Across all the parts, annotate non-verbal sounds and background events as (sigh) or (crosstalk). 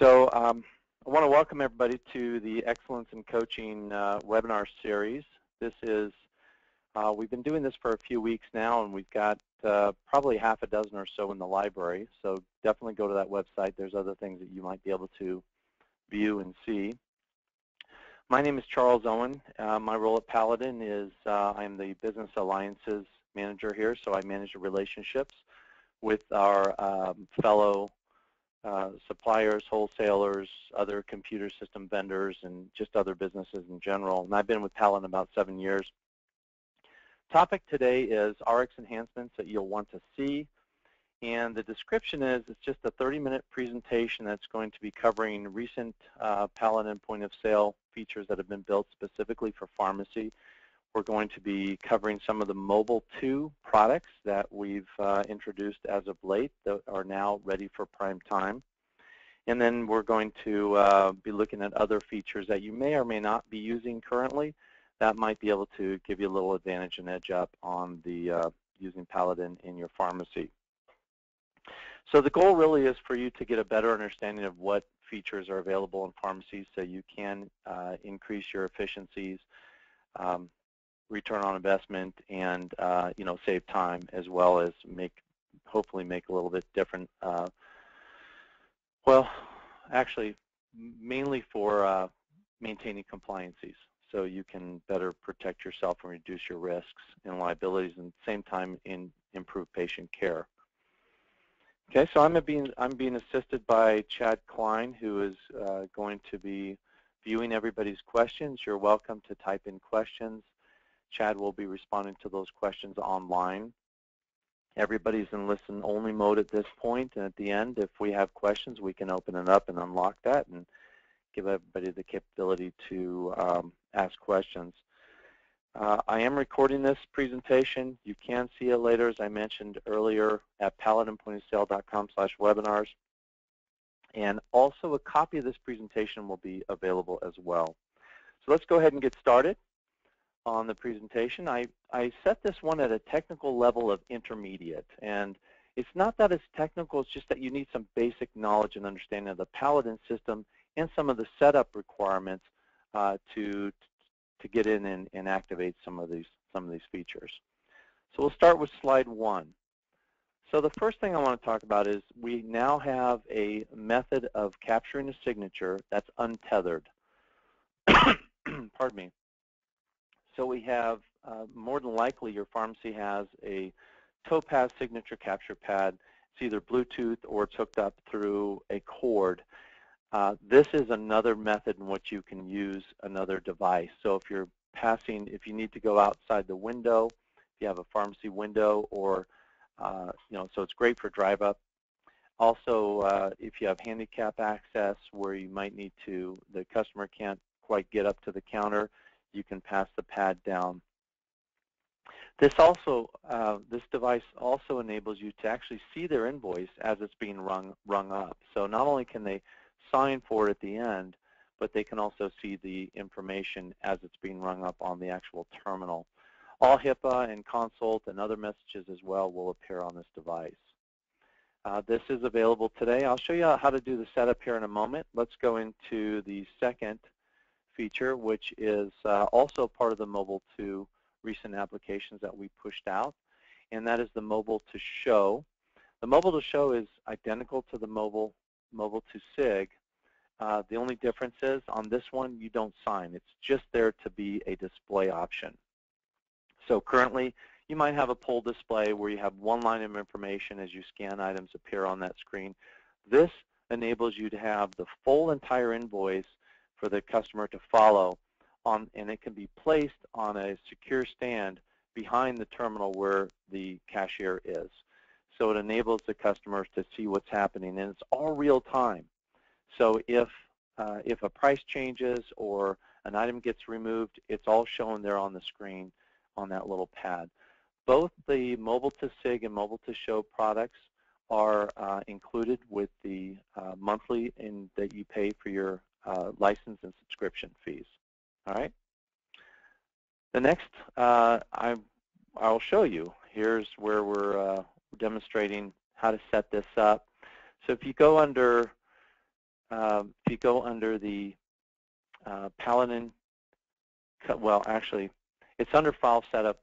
So um, I want to welcome everybody to the Excellence in Coaching uh, webinar series. This is, uh, we've been doing this for a few weeks now, and we've got uh, probably half a dozen or so in the library. So definitely go to that website. There's other things that you might be able to view and see. My name is Charles Owen. Uh, my role at Paladin is uh, I'm the Business Alliances Manager here, so I manage the relationships with our um, fellow uh, suppliers, wholesalers, other computer system vendors, and just other businesses in general. And I've been with Paladin about seven years. Topic today is RX enhancements that you'll want to see. And the description is it's just a 30-minute presentation that's going to be covering recent uh, Paladin point-of-sale features that have been built specifically for pharmacy. We're going to be covering some of the Mobile 2 products that we've uh, introduced as of late that are now ready for prime time. And then we're going to uh, be looking at other features that you may or may not be using currently that might be able to give you a little advantage and edge up on the uh, using Paladin in your pharmacy. So the goal really is for you to get a better understanding of what features are available in pharmacies so you can uh, increase your efficiencies, um, return on investment and uh, you know save time as well as make hopefully make a little bit different. Uh, well, actually, mainly for uh, maintaining compliances, so you can better protect yourself and reduce your risks and liabilities, and at the same time in improve patient care. Okay, so I'm being I'm being assisted by Chad Klein, who is uh, going to be viewing everybody's questions. You're welcome to type in questions Chad will be responding to those questions online. Everybody's in listen-only mode at this point, and at the end, if we have questions, we can open it up and unlock that and give everybody the capability to um, ask questions. Uh, I am recording this presentation. You can see it later, as I mentioned earlier, at paladinpointsale.com slash webinars. And also a copy of this presentation will be available as well. So let's go ahead and get started on the presentation. I, I set this one at a technical level of intermediate. And it's not that it's technical, it's just that you need some basic knowledge and understanding of the Paladin system and some of the setup requirements uh, to, to get in and, and activate some of, these, some of these features. So we'll start with slide one. So the first thing I want to talk about is we now have a method of capturing a signature that's untethered. (coughs) Pardon me. So we have, uh, more than likely, your pharmacy has a Topaz signature capture pad. It's either Bluetooth or it's hooked up through a cord. Uh, this is another method in which you can use another device. So if you're passing, if you need to go outside the window, if you have a pharmacy window, or uh, you know, so it's great for drive up. Also, uh, if you have handicap access where you might need to, the customer can't quite get up to the counter, you can pass the pad down. This also, uh, this device also enables you to actually see their invoice as it's being rung, rung up. So not only can they sign for it at the end, but they can also see the information as it's being rung up on the actual terminal. All HIPAA and consult and other messages as well will appear on this device. Uh, this is available today. I'll show you how to do the setup here in a moment. Let's go into the second feature, which is uh, also part of the Mobile 2 recent applications that we pushed out, and that is the Mobile 2 Show. The Mobile 2 Show is identical to the Mobile Mobile 2 SIG. Uh, the only difference is on this one you don't sign. It's just there to be a display option. So currently you might have a pole display where you have one line of information as you scan items appear on that screen. This enables you to have the full entire invoice for the customer to follow on, and it can be placed on a secure stand behind the terminal where the cashier is. So it enables the customers to see what's happening, and it's all real time. So if uh, if a price changes or an item gets removed, it's all shown there on the screen on that little pad. Both the mobile 2 SIG and mobile 2 show products are uh, included with the uh, monthly in, that you pay for your uh, license and subscription fees. All right. The next uh, I I'll show you. Here's where we're uh, demonstrating how to set this up. So if you go under um, if you go under the uh, Paladin, well, actually, it's under File Setup,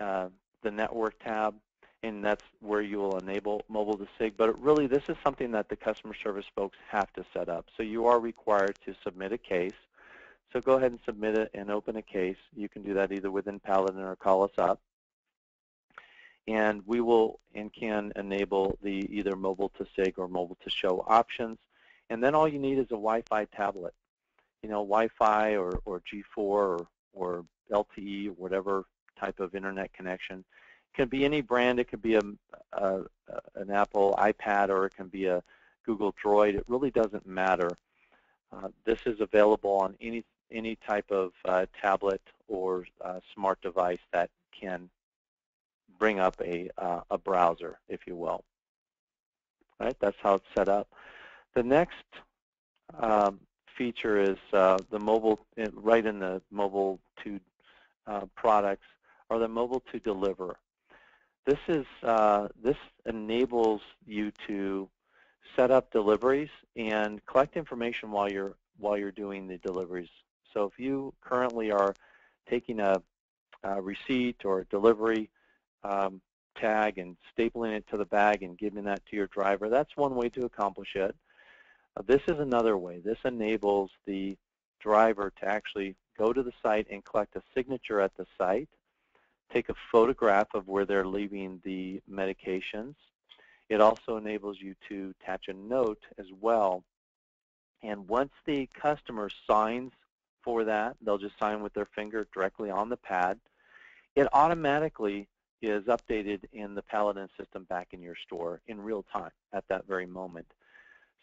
uh, the Network tab, and that's where you will enable mobile 2 SIG. But really, this is something that the customer service folks have to set up. So you are required to submit a case. So go ahead and submit it and open a case. You can do that either within Paladin or call us up. And we will and can enable the either mobile 2 SIG or mobile 2 show options. And then all you need is a Wi-Fi tablet. You know, Wi-Fi or, or G4 or, or LTE, or whatever type of internet connection. It can be any brand. It could be a, a, an Apple iPad or it can be a Google Droid. It really doesn't matter. Uh, this is available on any any type of uh, tablet or uh, smart device that can bring up a, uh, a browser, if you will. All right, that's how it's set up. The next um, feature is uh, the mobile, right in the mobile to uh, products, or the mobile 2 deliver. This is uh, this enables you to set up deliveries and collect information while you're while you're doing the deliveries so if you currently are taking a, a receipt or a delivery um, tag and stapling it to the bag and giving that to your driver, that's one way to accomplish it. Uh, this is another way. This enables the driver to actually go to the site and collect a signature at the site, take a photograph of where they're leaving the medications. It also enables you to attach a note as well. And once the customer signs for that. They'll just sign with their finger directly on the pad. It automatically is updated in the Paladin system back in your store in real time at that very moment.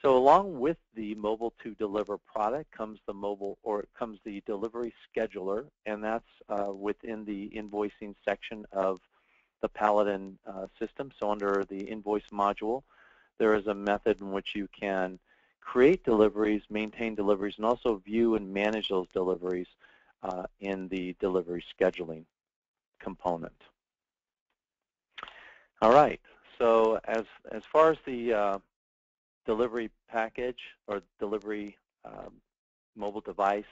So along with the mobile 2 deliver product comes the mobile or comes the delivery scheduler, and that's uh, within the invoicing section of the Paladin uh, system. So under the invoice module, there is a method in which you can create deliveries, maintain deliveries, and also view and manage those deliveries uh, in the delivery scheduling component. All right, so as, as far as the uh, delivery package or delivery um, mobile device,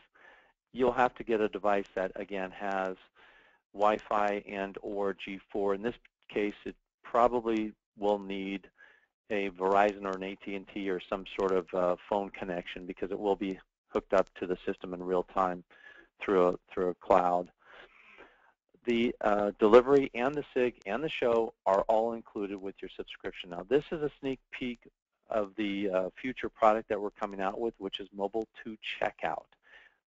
you'll have to get a device that, again, has Wi-Fi and or G4. In this case, it probably will need a Verizon or an AT&T or some sort of uh, phone connection because it will be hooked up to the system in real time through a, through a cloud. The uh, delivery and the SIG and the show are all included with your subscription. Now this is a sneak peek of the uh, future product that we're coming out with, which is Mobile 2 Checkout.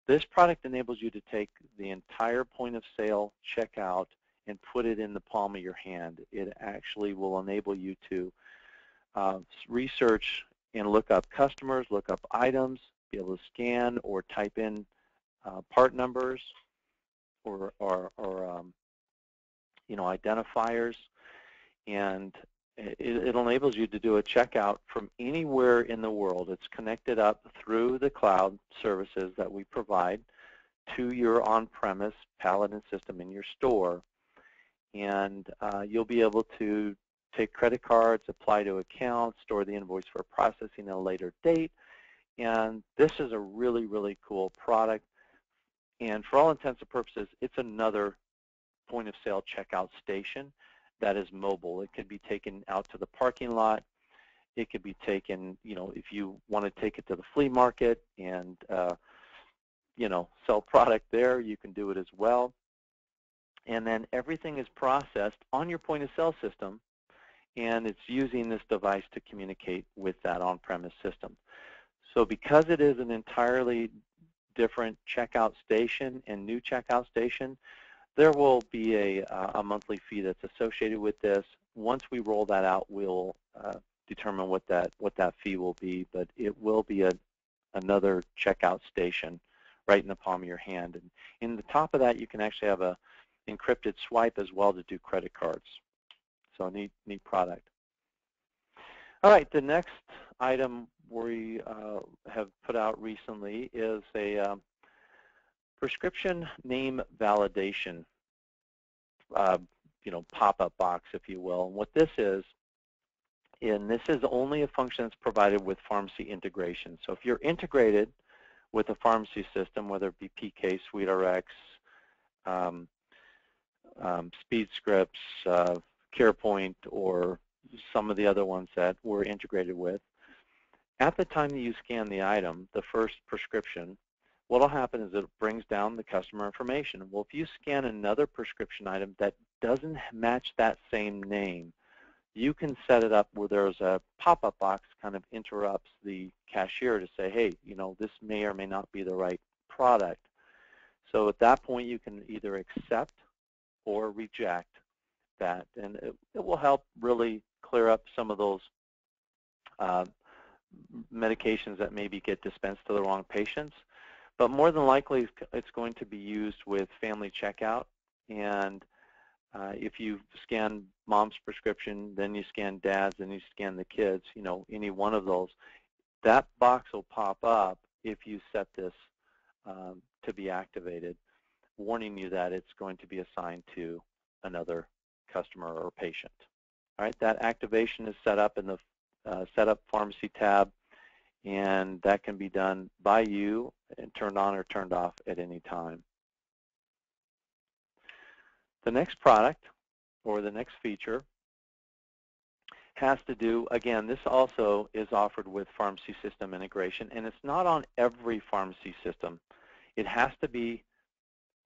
This product enables you to take the entire point of sale checkout and put it in the palm of your hand. It actually will enable you to uh, research and look up customers, look up items, be able to scan or type in uh, part numbers or, or, or um, you know, identifiers, and it, it, enables you to do a checkout from anywhere in the world. It's connected up through the cloud services that we provide to your on-premise Paladin system in your store, and uh, you'll be able to take credit cards, apply to accounts, store the invoice for processing at a later date. And this is a really, really cool product. And for all intents and purposes, it's another point of sale checkout station that is mobile. It could be taken out to the parking lot. It could be taken, you know, if you want to take it to the flea market and, uh, you know, sell (laughs) product there, you can do it as well. And then everything is processed on your point of sale system and it's using this device to communicate with that on-premise system. So because it is an entirely different checkout station and new checkout station, there will be a, a monthly fee that's associated with this. Once we roll that out, we'll uh, determine what that what that fee will be, but it will be a another checkout station right in the palm of your hand. And in the top of that, you can actually have a encrypted swipe as well to do credit cards. So neat, neat product. All right, the next item we uh, have put out recently is a um, prescription name validation, uh, you know, pop-up box, if you will. And what this is, and this is only a function that's provided with pharmacy integration. So if you're integrated with a pharmacy system, whether it be PK, SuiteRx, um, um, SpeedScripts, uh, CarePoint, or some of the other ones that we're integrated with, at the time that you scan the item, the first prescription, what will happen is it brings down the customer information. Well, if you scan another prescription item that doesn't match that same name, you can set it up where there's a pop-up box kind of interrupts the cashier to say, hey, you know, this may or may not be the right product. So at that point, you can either accept or reject that, and it, it will help really clear up some of those uh, medications that maybe get dispensed to the wrong patients. But more than likely, it's going to be used with family checkout, and uh, if you scan mom's prescription, then you scan dad's, and you scan the kids, you know, any one of those, that box will pop up if you set this um, to be activated, warning you that it's going to be assigned to another customer or patient. All right, that activation is set up in the uh, Setup Pharmacy tab, and that can be done by you and turned on or turned off at any time. The next product or the next feature has to do, again, this also is offered with pharmacy system integration, and it's not on every pharmacy system. It has to be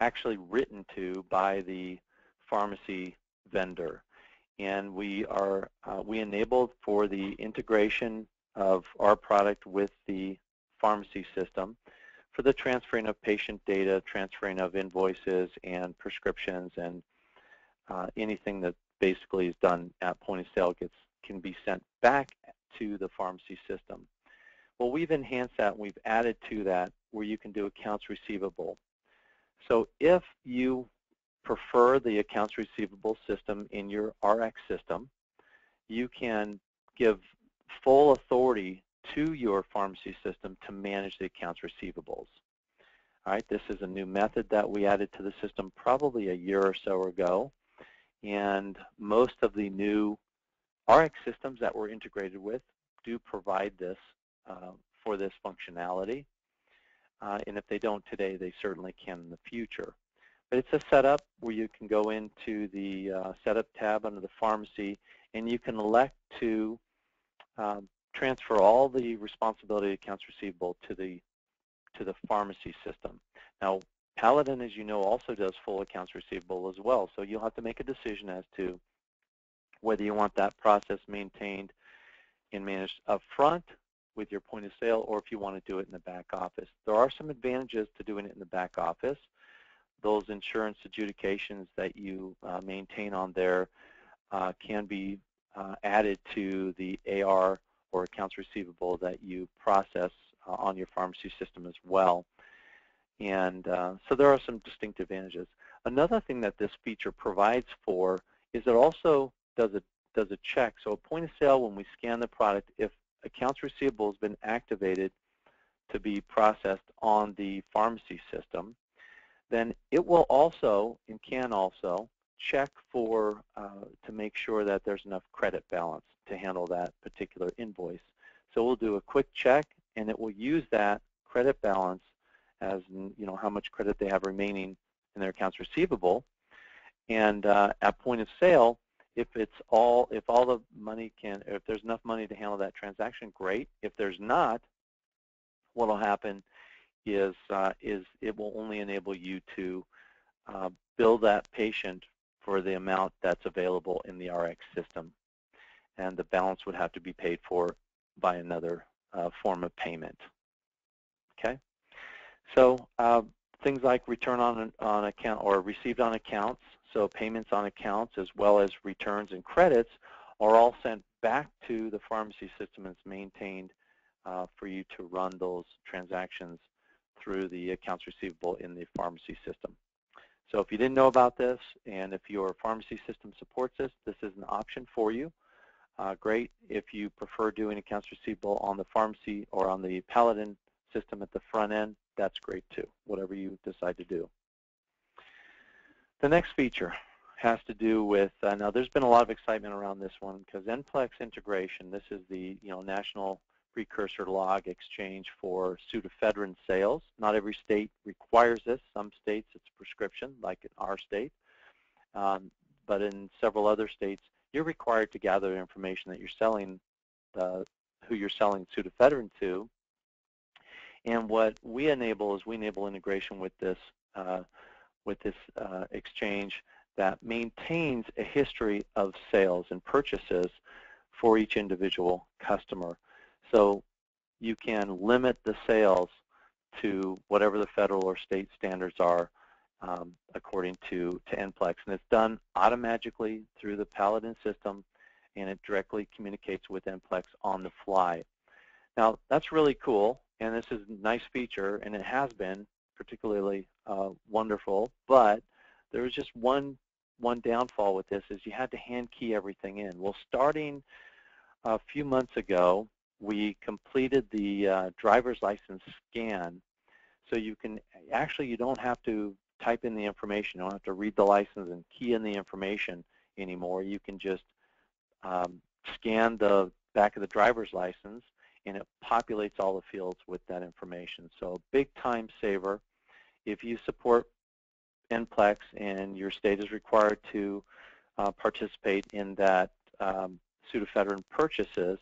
actually written to by the pharmacy vendor. And we are uh, we enabled for the integration of our product with the pharmacy system for the transferring of patient data, transferring of invoices and prescriptions and uh, anything that basically is done at point of sale gets can be sent back to the pharmacy system. Well, we've enhanced that. And we've added to that where you can do accounts receivable. So if you prefer the accounts receivable system in your RX system, you can give full authority to your pharmacy system to manage the accounts receivables. All right, this is a new method that we added to the system probably a year or so ago, and most of the new RX systems that we're integrated with do provide this uh, for this functionality. Uh, and if they don't today, they certainly can in the future. But it's a setup where you can go into the uh, Setup tab under the pharmacy, and you can elect to um, transfer all the responsibility accounts receivable to the to the pharmacy system. Now, Paladin, as you know, also does full accounts receivable as well. So you'll have to make a decision as to whether you want that process maintained and managed up front with your point of sale or if you want to do it in the back office. There are some advantages to doing it in the back office. Those insurance adjudications that you uh, maintain on there uh, can be added to the AR or accounts receivable that you process uh, on your pharmacy system as well. And uh, so there are some distinct advantages. Another thing that this feature provides for is it also does a, does a check. So a point of sale, when we scan the product, if accounts receivable has been activated to be processed on the pharmacy system, then it will also and can also check for uh, to make sure that there's enough credit balance to handle that particular invoice. So we'll do a quick check, and it will use that credit balance as you know how much credit they have remaining in their accounts receivable. And uh, at point of sale, if it's all if all the money can if there's enough money to handle that transaction, great. If there's not, what will happen is uh, is it will only enable you to uh, bill that patient for the amount that's available in the RX system. And the balance would have to be paid for by another uh, form of payment. Okay? So uh, things like return on, on account or received on accounts, so payments on accounts as well as returns and credits are all sent back to the pharmacy system and it's maintained uh, for you to run those transactions through the accounts receivable in the pharmacy system. So if you didn't know about this and if your pharmacy system supports this, this is an option for you. Uh, great. If you prefer doing accounts receivable on the pharmacy or on the Paladin system at the front end, that's great too, whatever you decide to do. The next feature has to do with, uh, now there's been a lot of excitement around this one because NPLEX integration, this is the you know National Precursor Log Exchange for pseudoephedrine sales. Not every state requires this. Some states it's prescription, like in our state. Um, but in several other states, you're required to gather information that you're selling, uh, who you're selling pseudoephedrine to. And what we enable is we enable integration with this uh, with this uh, exchange that maintains a history of sales and purchases for each individual customer. So you can limit the sales to whatever the federal or state standards are um, according to, to NPLEX. And it's done automatically through the Paladin system, and it directly communicates with NPLEX on the fly. Now, that's really cool, and this is a nice feature, and it has been particularly uh, wonderful, but there was just one one downfall with this is you had to hand key everything in. Well, starting a few months ago, we completed the uh, driver's license scan. So you can, actually you don't have to type in the information. You don't have to read the license and key in the information anymore. You can just um, scan the back of the driver's license and it populates all the fields with that information. So a big time saver. If you support NPLEX and your state is required to uh, participate in that um, pseudoephedrine purchases,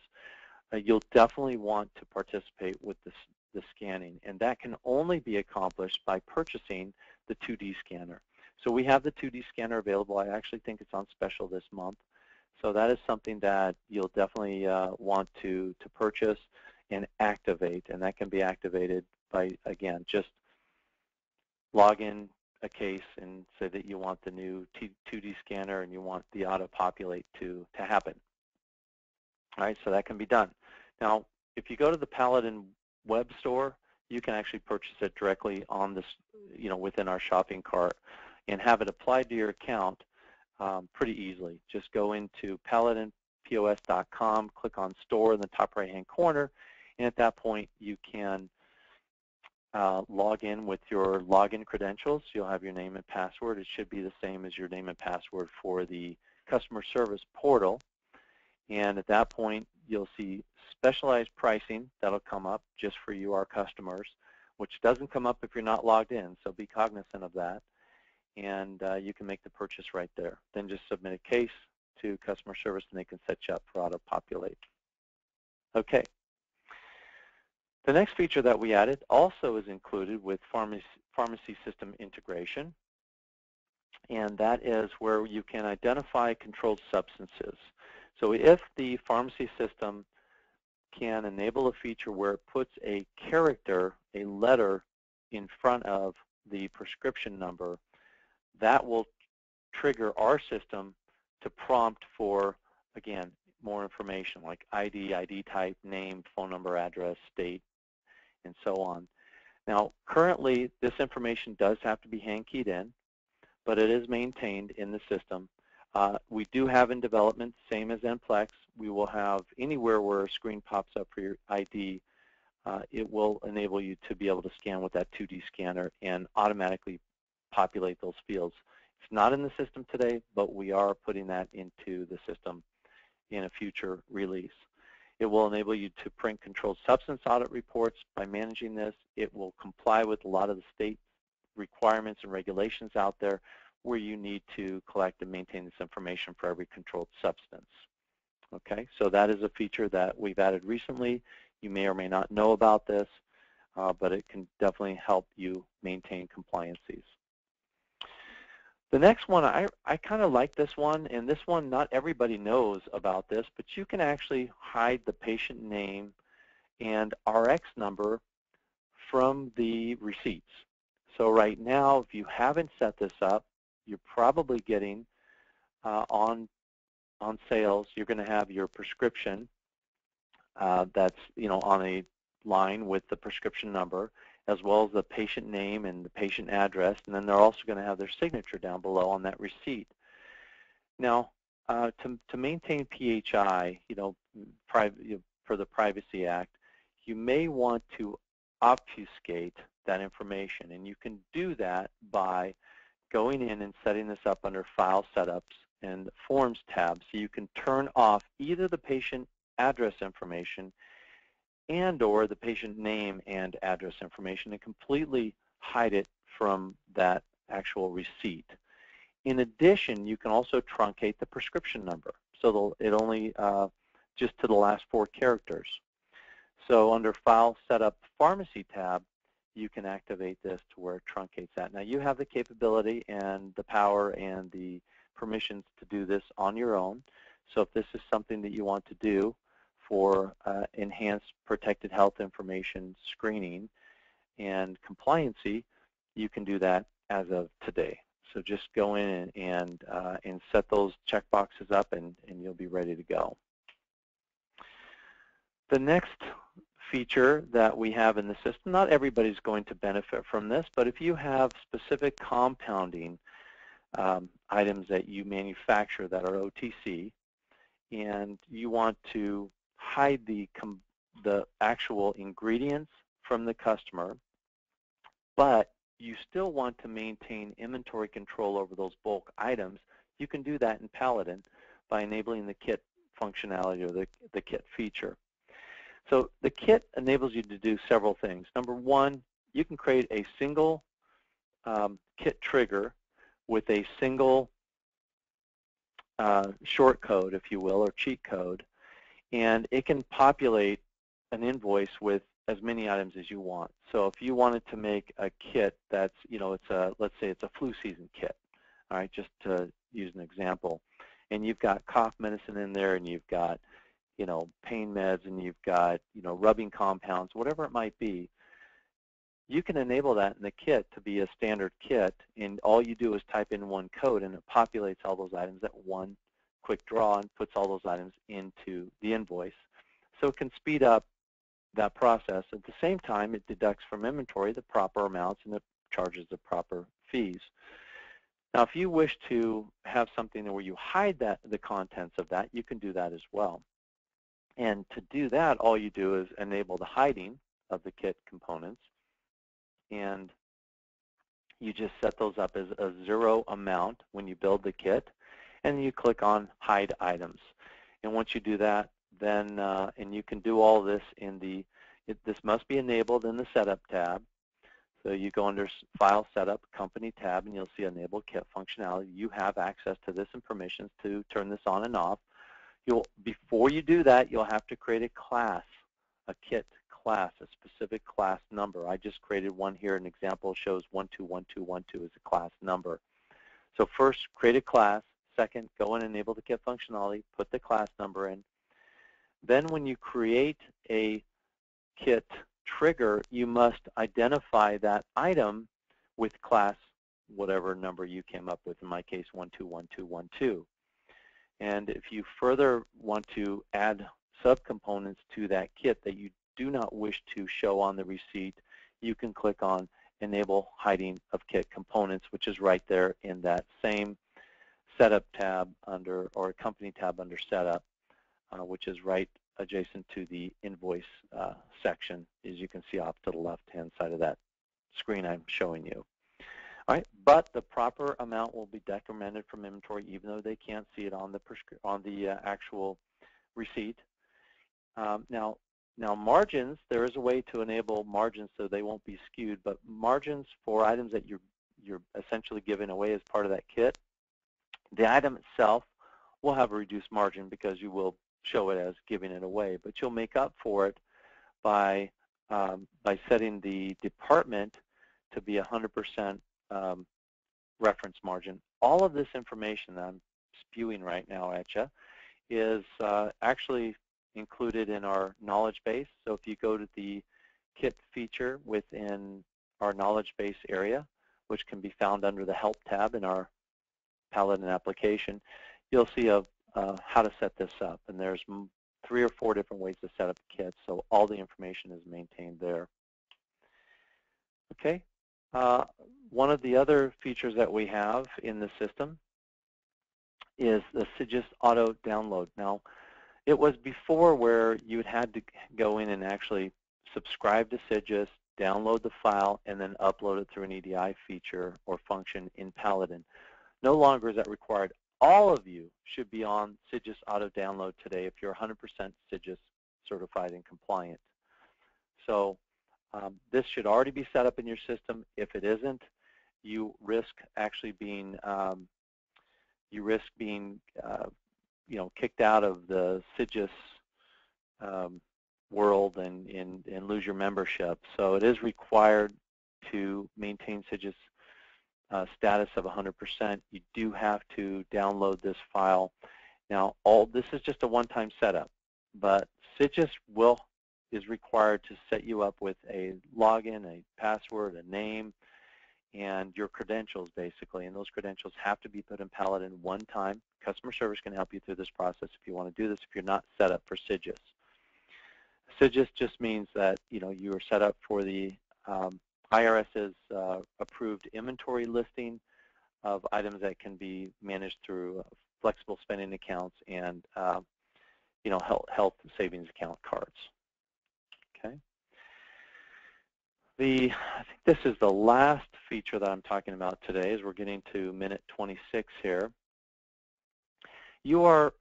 uh, you'll definitely want to participate with this, the scanning. And that can only be accomplished by purchasing the 2D scanner. So we have the 2D scanner available. I actually think it's on special this month. So that is something that you'll definitely uh, want to, to purchase and activate. And that can be activated by, again, just log in a case and say that you want the new 2D scanner and you want the auto-populate to, to happen. So that can be done. Now, if you go to the Paladin web store, you can actually purchase it directly on this, you know, within our shopping cart and have it applied to your account um, pretty easily. Just go into paladinpos.com, click on store in the top right-hand corner, and at that point you can uh, log in with your login credentials. You'll have your name and password. It should be the same as your name and password for the customer service portal. And at that point, you'll see specialized pricing that'll come up just for you, our customers, which doesn't come up if you're not logged in, so be cognizant of that. And uh, you can make the purchase right there. Then just submit a case to customer service and they can set you up for auto-populate. Okay, the next feature that we added also is included with pharmacy, pharmacy system integration, and that is where you can identify controlled substances. So if the pharmacy system can enable a feature where it puts a character, a letter, in front of the prescription number, that will trigger our system to prompt for, again, more information like ID, ID type, name, phone number, address, state, and so on. Now, currently, this information does have to be hand-keyed in, but it is maintained in the system. Uh, we do have in development, same as NPLEX, we will have anywhere where a screen pops up for your ID, uh, it will enable you to be able to scan with that 2D scanner and automatically populate those fields. It's not in the system today, but we are putting that into the system in a future release. It will enable you to print controlled substance audit reports. By managing this, it will comply with a lot of the state requirements and regulations out there where you need to collect and maintain this information for every controlled substance. Okay, so that is a feature that we've added recently. You may or may not know about this, uh, but it can definitely help you maintain compliances. The next one, I, I kind of like this one, and this one, not everybody knows about this, but you can actually hide the patient name and RX number from the receipts. So right now, if you haven't set this up, you're probably getting uh, on on sales, you're going to have your prescription uh, that's you know on a line with the prescription number, as well as the patient name and the patient address, and then they're also going to have their signature down below on that receipt. Now, uh, to, to maintain PHI, you know, for the Privacy Act, you may want to obfuscate that information, and you can do that by going in and setting this up under File Setups and Forms tab so you can turn off either the patient address information and or the patient name and address information and completely hide it from that actual receipt. In addition, you can also truncate the prescription number so it only uh, just to the last four characters. So under File Setup Pharmacy tab, you can activate this to where it truncates that. Now you have the capability and the power and the permissions to do this on your own. So if this is something that you want to do for uh, enhanced protected health information screening and compliancy, you can do that as of today. So just go in and, and, uh, and set those checkboxes up and, and you'll be ready to go. The next feature that we have in the system, not everybody's going to benefit from this, but if you have specific compounding um, items that you manufacture that are OTC and you want to hide the, the actual ingredients from the customer, but you still want to maintain inventory control over those bulk items, you can do that in Paladin by enabling the kit functionality or the, the kit feature. So the kit enables you to do several things. Number one, you can create a single um, kit trigger with a single uh, short code, if you will, or cheat code, and it can populate an invoice with as many items as you want. So if you wanted to make a kit that's, you know, it's a, let's say it's a flu season kit, all right, just to use an example, and you've got cough medicine in there and you've got, you know, pain meds and you've got, you know, rubbing compounds, whatever it might be, you can enable that in the kit to be a standard kit, and all you do is type in one code, and it populates all those items at one quick draw and puts all those items into the invoice. So it can speed up that process. At the same time, it deducts from inventory the proper amounts and it charges the proper fees. Now, if you wish to have something where you hide that the contents of that, you can do that as well. And to do that, all you do is enable the hiding of the kit components, and you just set those up as a zero amount when you build the kit, and you click on Hide Items. And once you do that, then uh, and you can do all this in the it, this must be enabled in the setup tab. So you go under file setup company tab and you'll see enable kit functionality. You have access to this and permissions to turn this on and off you'll before you do that you'll have to create a class a kit class a specific class number. I just created one here. An example shows 121212 as a class number. So first create a class. Second go and enable the kit functionality. Put the class number in. Then when you create a kit trigger, you must identify that item with class whatever number you came up with, in my case 121212. And if you further want to add subcomponents to that kit that you do not wish to show on the receipt, you can click on Enable Hiding of Kit Components, which is right there in that same Setup tab under, or Company tab under Setup uh, which is right adjacent to the invoice uh, section, as you can see off to the left-hand side of that screen I'm showing you. Right, but the proper amount will be decremented from inventory, even though they can't see it on the on the uh, actual receipt. Um, now, now margins, there is a way to enable margins so they won't be skewed, but margins for items that you're you're essentially giving away as part of that kit, the item itself will have a reduced margin because you will show it as giving it away, but you'll make up for it by um, by setting the department to be 100% um, reference margin. All of this information that I'm spewing right now at you is uh, actually included in our knowledge base. So if you go to the kit feature within our knowledge base area, which can be found under the Help tab in our Paladin application, you'll see a uh, how to set this up. And there's three or four different ways to set up a kit, so all the information is maintained there. Okay. Uh, one of the other features that we have in the system is the Sigis auto download. Now, it was before where you had to go in and actually subscribe to Sigis, download the file, and then upload it through an EDI feature or function in Paladin. No longer is that required. All of you should be on SIGIS Auto Download today if you're 100% SIGIS certified and compliant. So um, this should already be set up in your system. If it isn't, you risk actually being um, you risk being uh, you know kicked out of the SIGIS um, world and, and, and lose your membership. So it is required to maintain SIGIS uh, status of 100%. You do have to download this file. Now, all this is just a one-time setup, but SIGIS will is required to set you up with a login, a password, a name, and your credentials basically. And those credentials have to be put in Paladin one time. Customer service can help you through this process if you want to do this if you're not set up for SIGIS. SIGIS just means that you know you are set up for the um, IRS's uh, approved inventory listing of items that can be managed through flexible spending accounts and uh, you know health, health savings account cards. Okay. The I think this is the last feature that I'm talking about today as we're getting to minute 26 here. You are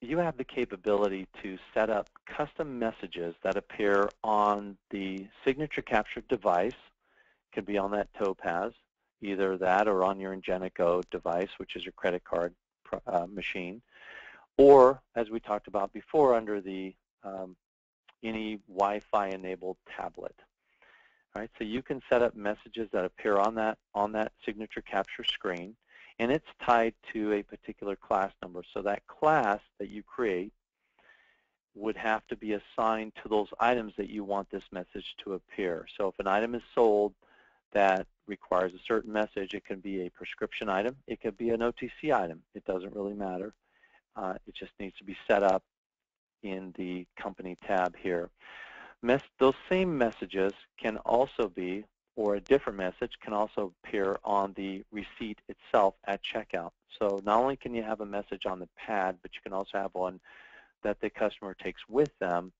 you have the capability to set up custom messages that appear on the signature capture device. It could be on that Topaz, either that or on your Ingenico device, which is your credit card uh, machine, or as we talked about before, under the um, any Wi-Fi enabled tablet. Right, so you can set up messages that appear on that on that signature capture screen and it's tied to a particular class number. So that class that you create would have to be assigned to those items that you want this message to appear. So if an item is sold that requires a certain message, it can be a prescription item, it could be an OTC item. It doesn't really matter. Uh, it just needs to be set up in the company tab here. Those same messages can also be or a different message can also appear on the receipt itself at checkout. So not only can you have a message on the pad, but you can also have one that the customer takes with them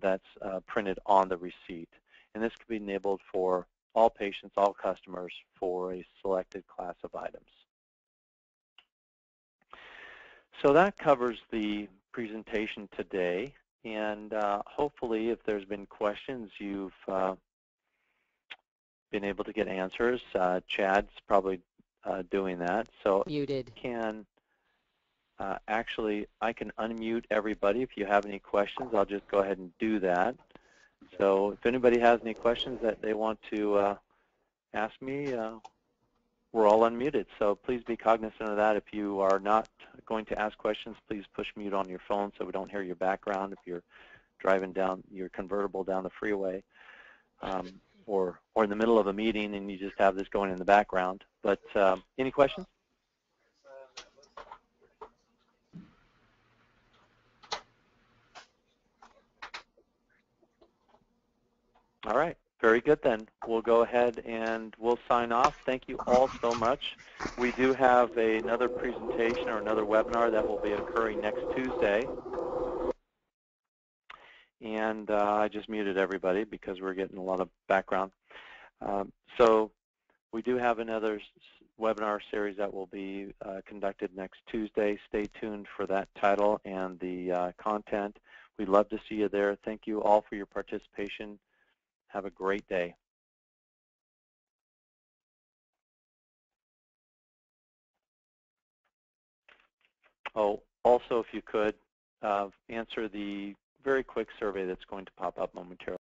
that's uh, printed on the receipt. And this can be enabled for all patients, all customers, for a selected class of items. So that covers the presentation today. And uh, hopefully, if there's been questions, you've uh, been able to get answers. Uh, Chad's probably uh, doing that. So muted. Can uh, actually I can unmute everybody. If you have any questions, I'll just go ahead and do that. So if anybody has any questions that they want to uh, ask me, uh, we're all unmuted. So please be cognizant of that. If you are not going to ask questions, please push mute on your phone so we don't hear your background if you're driving down your convertible down the freeway. Um, or, or in the middle of a meeting and you just have this going in the background. But um, any questions? All right, very good then. We'll go ahead and we'll sign off. Thank you all so much. We do have a, another presentation or another webinar that will be occurring next Tuesday. And uh, I just muted everybody because we're getting a lot of background. Um, so we do have another webinar series that will be uh, conducted next Tuesday. Stay tuned for that title and the uh, content. We'd love to see you there. Thank you all for your participation. Have a great day. Oh, also if you could uh, answer the very quick survey that's going to pop up momentarily.